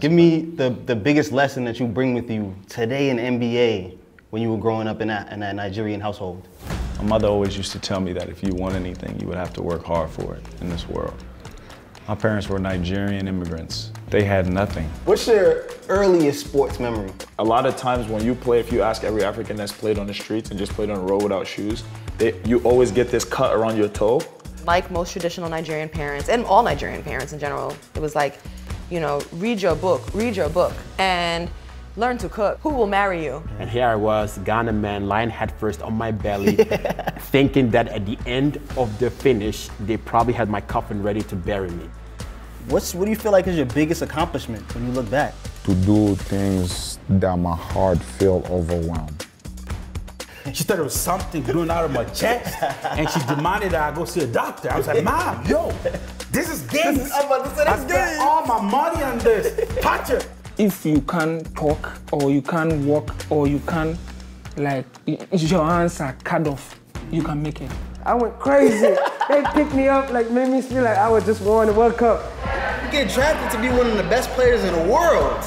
Give me the, the biggest lesson that you bring with you today in NBA when you were growing up in that, in that Nigerian household. My mother always used to tell me that if you want anything, you would have to work hard for it in this world. My parents were Nigerian immigrants. They had nothing. What's your earliest sports memory? A lot of times when you play, if you ask every African that's played on the streets and just played on the road without shoes, they, you always get this cut around your toe. Like most traditional Nigerian parents, and all Nigerian parents in general, it was like, you know, read your book, read your book, and learn to cook. Who will marry you? And here I was, Ghana man, lying headfirst on my belly, thinking that at the end of the finish, they probably had my coffin ready to bury me. What's, what do you feel like is your biggest accomplishment when you look back? To do things that my heart felt overwhelmed. She thought it was something growing out of my chest, and she demanded that I go see a doctor. I was like, Mom, yo, this is games. I'm about to say I this spent game. all my money on this. Touch it. if you can't talk or you can't walk or you can't like your hands are cut off you can make it I went crazy. they picked me up, like made me feel like I was just won the World Cup. You get drafted to be one of the best players in the world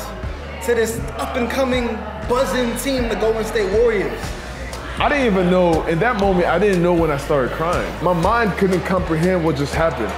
to this up and coming buzzing team, the Golden State Warriors. I didn't even know, in that moment, I didn't know when I started crying. My mind couldn't comprehend what just happened.